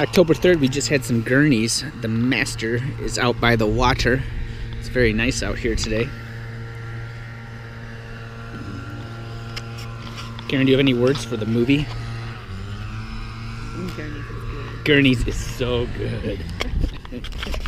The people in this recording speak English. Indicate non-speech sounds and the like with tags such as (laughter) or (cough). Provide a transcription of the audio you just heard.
October 3rd, we just had some Gurney's. The master is out by the water. It's very nice out here today. Karen, do you have any words for the movie? Gurney's is so good. (laughs)